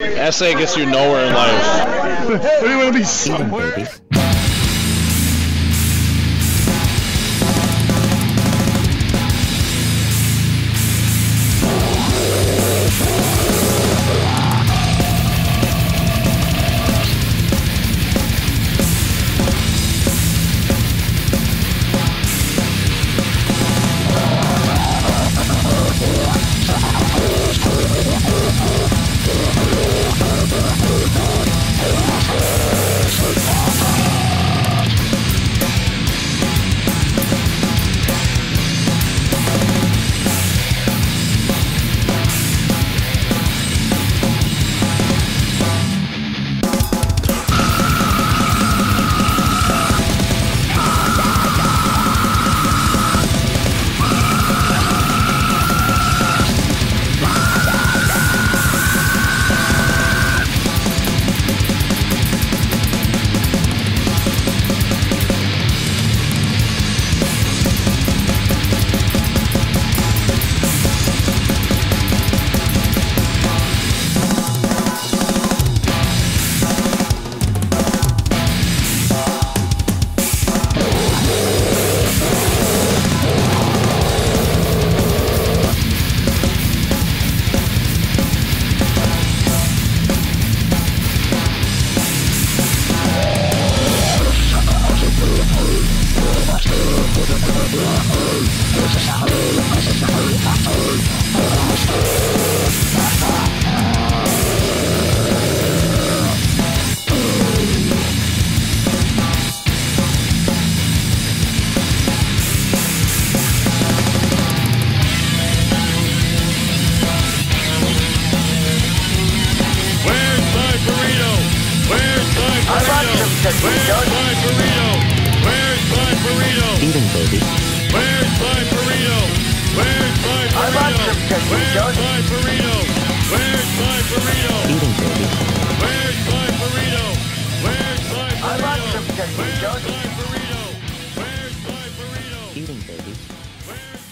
Essay gets you nowhere in life. what do you want to be Eating, somewhere? Justice Where's Zone. my burrito? Where's my burrito? Eating, baby. Where's my burrito? Where's my burrito? I Where's my burrito? Where's my burrito? Eating, baby. Where's my burrito? Where's my burrito? I Where's my burrito? Where's my burrito? Eating, baby. Where's